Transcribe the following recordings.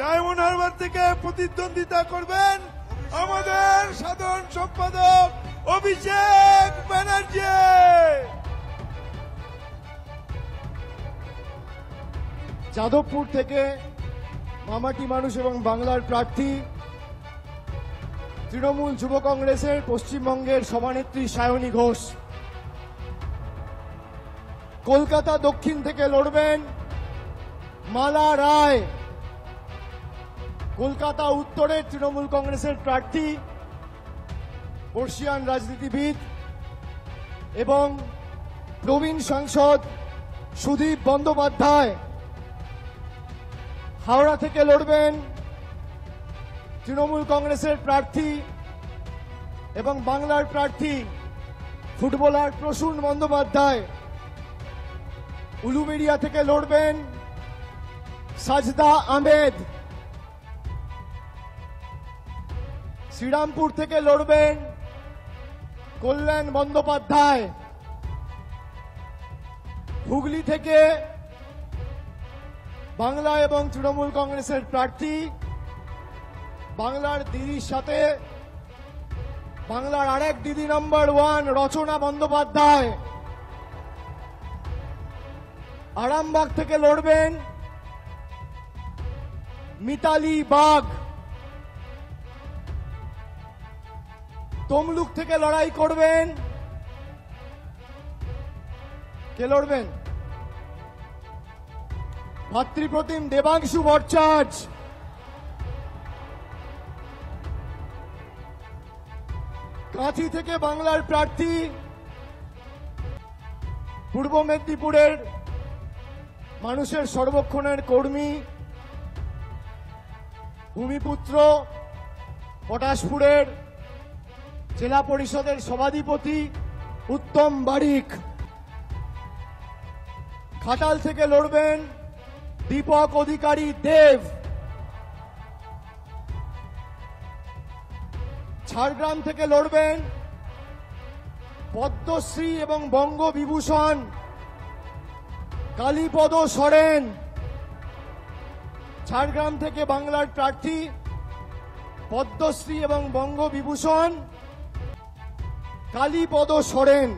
Diamond Harbour থেকে প্রতিদ্বন্দ্বিতা করবেন আমাদের সাধারণ সম্পাদক অভিষেক ব্যানার্জি। যাদবপুর থেকে মামাটি মানুষ এবং বাংলার প্রার্থী তৃণমূল যুব কংগ্রেসের পশ্চিমবঙ্গের সভানেত্রী সায়নী ঘোষ। কলকাতা দক্ষিণ থেকে লড়বেন মালা রায়। কলকাতা উত্তরের তৃণমূল কংগ্রেসের প্রার্থী, বর্ষিয়ান রাজনীতিবিদ এবং প্রবীণ সাংসদ সুদীপ বন্দ্যোপাধ্যায়। হাওড়া থেকে লড়বেন তৃণমূল কংগ্রেসের প্রার্থী এবং বাংলার প্রার্থী ফুটবলার প্রসূন বন্দ্যোপাধ্যায়। উলুবেড়িয়া থেকে লড়বেন সাজদা আহমেদ। শ্রীরামপুর থেকে লড়বেন কল্যাণ বন্দ্যোপাধ্যায়। হুগলি থেকে বাংলা এবং তৃণমূল কংগ্রেসের প্রার্থী। বাংলার দিদির সাথে বাংলার আরেক দিদি নম্বর ওয়ান রচনা বন্দ্যোপাধ্যায়। আরামবাগ থেকে লড়বেন মিতালি বাগ তমলুক থেকে লড়াই করবেন। কে লড়বেন? ভাতৃপ্রতিম দেবাংশু ভট্টাচার্য। কাঁথি থেকে বাংলার প্রার্থী, পূর্ব মেদিনীপুরের মানুষের সর্বক্ষণের কর্মী, ভূমিপুত্র পটাশপুরের জেলা পরিষদের সভাধিপতি উত্তম বারিক। খাটাল থেকে লড়বেন দীপক অধিকারী দেব। ঝাড়গ্রাম থেকে লড়বেন পদ্মশ্রী এবং বঙ্গ বিভূষণ কালীপদ সরেন। ঝাড়গ্রাম থেকে বাংলার প্রার্থী পদ্মশ্রী এবং বঙ্গ বিভূষণ কালীপদ সরেন।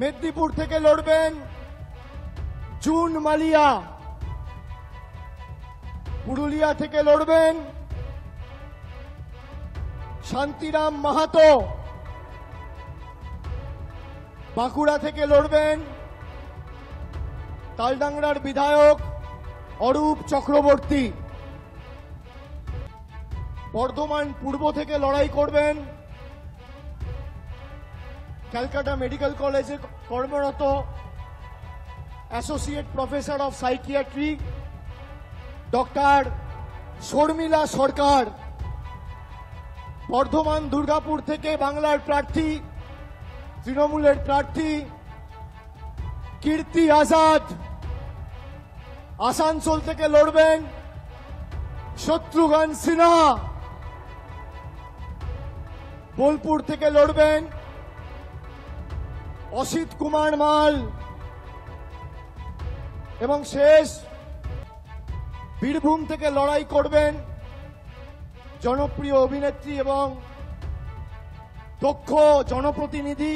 মেদিনীপুর থেকে লড়বেন জুন মালিয়া। পুরুলিয়া থেকে লড়বেন শান্তিরাম মাহাতো। বাঁকুড়া থেকে লড়বেন তালডাংরার বিধায়ক অরূপ চক্রবর্তী। বর্ধমান পূর্ব থেকে লড়াই করবেন ক্যালকাটা মেডিকেল কলেজে কর্মরত associate professor of psychiatry doctor Sharmila Sarkar. Bardhaman Durgapur থেকে বাংলার প্রার্থী, তৃণমূলের প্রার্থী, কীর্তি আজাদ। আসানসোল থেকে লড়বেন শত্রুঘ্ন সিনহা। বোলপুর থেকে লড়বেন অসিত কুমার মাল এবং শেষ বীরভূম থেকে লড়াই করবেন জনপ্রিয় অভিনেত্রী এবং দক্ষ জনপ্রতিনিধি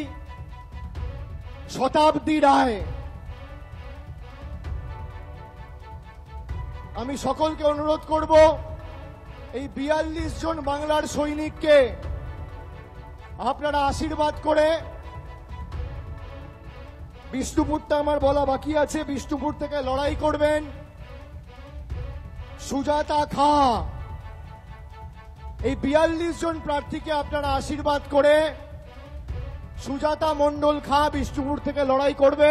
শতাব্দী রায়। আমি সকলকে অনুরোধ করব, এই বিয়াল্লিশ জন বাংলার সৈনিককে আপনারা আশীর্বাদ করে বিষ্ণুপুরটা আমার বলা বাকি আছে। বিষ্ণুপুর থেকে লড়াই করবেন সুজাতা খা। এই বিয়াল্লিশ জন প্রার্থীকে আপনারা আশীর্বাদ করে সুজাতা মণ্ডল খা বিষ্ণুপুর থেকে লড়াই করবে।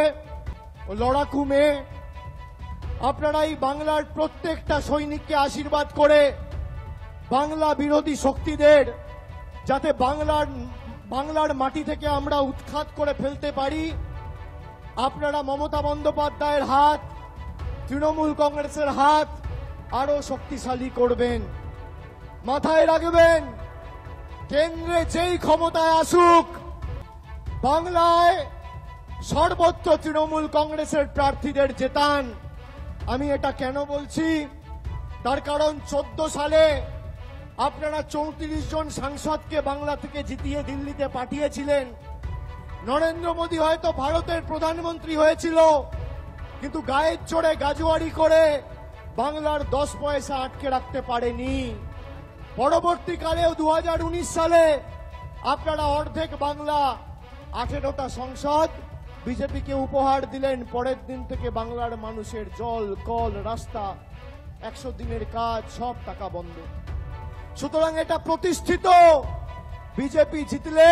ও লড়াকু মেয়ে আপনারা এই বাংলার প্রত্যেকটা সৈনিককে আশীর্বাদ করে বাংলা বিরোধী শক্তিদের যাতে বাংলার বাংলার মাটি থেকে আমরা উৎখাত করে ফেলতে পারি। আপনারা মমতা বন্দ্যোপাধ্যায়ের হাত, তৃণমূল কংগ্রেসের হাত আরও শক্তিশালী করবেন। মাথায় রাখবেন, কেন্দ্রে যেই ক্ষমতায় আসুক, বাংলায় সর্বত্র তৃণমূল কংগ্রেসের প্রার্থীদের জেতান। আমি এটা কেন বলছি? তার কারণ চোদ্দ সালে আপনারা চৌত্রিশ জন সাংসদকে বাংলা থেকে জিতিয়ে দিল্লিতে পাঠিয়েছিলেন। নরেন্দ্র মোদী হয়তো ভারতের প্রধানমন্ত্রী হয়েছিল, কিন্তু গায়ের চড়ে গাজুয়ারি করে বাংলার দশ পয়সা আটকে রাখতে পারেনি। পরবর্তীকালেও দু হাজার উনিশ সালে আপনারা অর্ধেক বাংলা, আঠেরোটা সংসদ, বিজেপিকে উপহার দিলেন, পরের দিন থেকে বাংলার মানুষের জল, কল, রাস্তা, একশো দিনের কাজ, সব টাকা বন্ধ। সুতরাং এটা প্রতিষ্ঠিত। বিজেপি জিতলে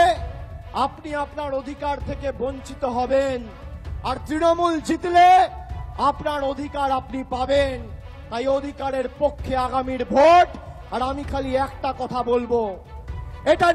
আপনি আপনার অধিকার থেকে বঞ্চিত হবেন। আর তৃণমূল জিতলে আপনার অধিকার আপনি পাবেন। তাই অধিকারের পক্ষে আগামীর ভোট। আর আমি খালি একটা কথা বলব। এটা